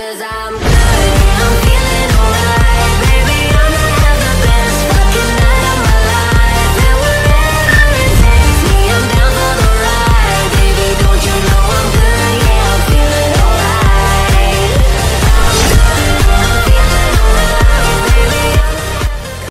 cause I'm good.